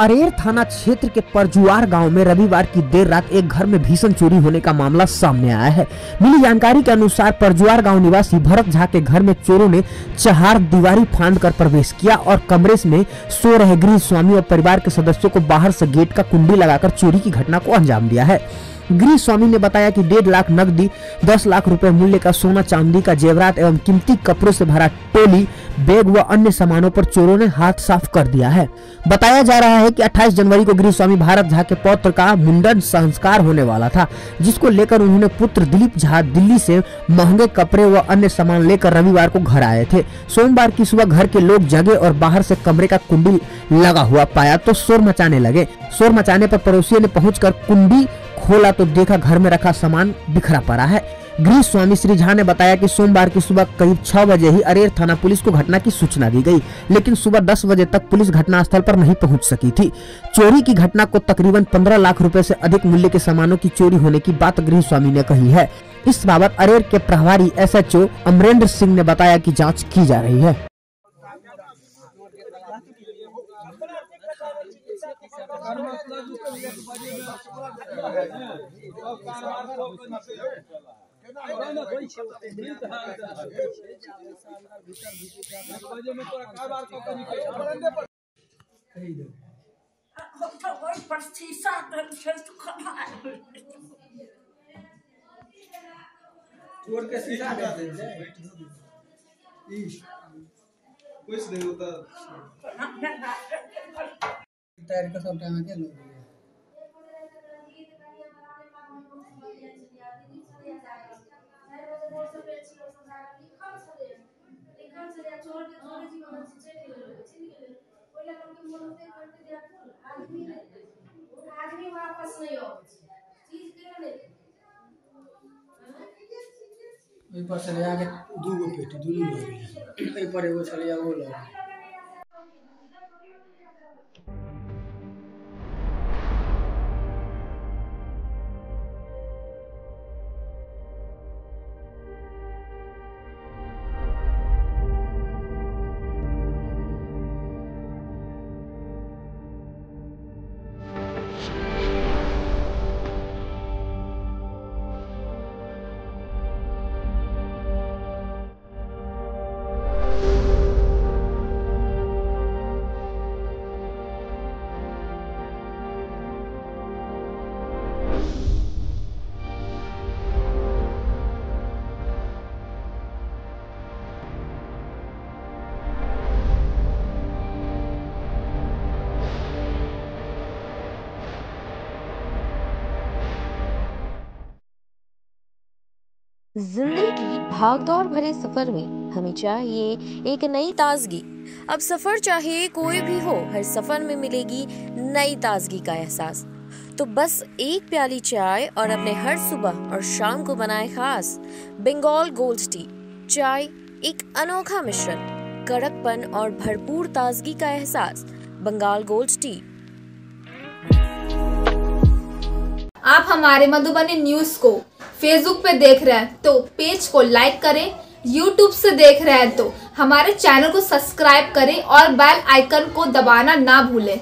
अरेर थाना क्षेत्र के परजुआर गाँव में रविवार की देर रात एक घर में भीषण चोरी होने का मामला सामने आया है। मिली जानकारी के अनुसार परजुआर गाँव निवासी भरत झा के घर में चोरों ने चहार, दीवारी फांद कर प्रवेश किया और कमरे में सो रहे गृह स्वामी और परिवार के सदस्यों को बाहर से गेट का कुंडी लगाकर चोरी की घटना को अंजाम दिया है। गृह स्वामी ने बताया कि डेढ़ लाख नकदी, दस लाख रुपए मूल्य का सोना, चांदी का जेवरात एवं कीमती कपड़ों से भरा टोली बैग व अन्य सामानों पर चोरों ने हाथ साफ़ कर दिया है। बताया जा रहा है कि 28 जनवरी को गृह स्वामी भारत झा के पौत्र का मुंडन संस्कार होने वाला था, जिसको लेकर उन्होंने पुत्र दिलीप झा दिल्ली से महँगे कपड़े व अन्य सामान लेकर रविवार को घर आए थे। सोमवार की सुबह घर के लोग जगे और बाहर से कमरे का कुंडी लगा हुआ पाया तो शोर मचाने लगे। शोर मचाने पर पड़ोसियों ने पहुंचकर कुंडी खोला तो देखा घर में रखा सामान बिखरा पड़ा है। गृह स्वामी श्री झा ने बताया कि सोमवार की सुबह करीब छह बजे ही अरेर थाना पुलिस को घटना की सूचना दी गई, लेकिन सुबह दस बजे तक पुलिस घटनास्थल पर नहीं पहुँच सकी थी। चोरी की घटना को तकरीबन पंद्रह लाख रुपए से अधिक मूल्य के सामानों की चोरी होने की बात गृह स्वामी ने कही है। इस बाबत अरेर के प्रभारी S H O Amarendra Singh ने बताया की जाँच की जा रही है। चोर के सीधा हैं कुछ नहीं होता। टायर का सब टाइम क्या लोग आदमी वापस नहीं चीज़ के पर चले आगे दू गो पेटी दुनू लग ओई पर एगो चले वो लग ज़िंदगी की भागदौड़ भरे सफ़र में हमें चाहिए एक नई ताजगी। अब सफ़र चाहे कोई भी हो, हर सफ़र में मिलेगी नई ताजगी का एहसास। तो बस एक प्याली चाय और अपने हर सुबह और शाम को बनाए खास बंगाल गोल्ड टी। चाय एक अनोखा मिश्रण, कड़कपन और भरपूर ताजगी का एहसास, बंगाल गोल्ड टी। आप हमारे मधुबनी न्यूज़ को फेसबुक पे देख रहे हैं तो पेज को लाइक करें यूट्यूब से देख रहे हैं तो हमारे चैनल को सब्सक्राइब करें और बेल आइकन को दबाना ना भूलें।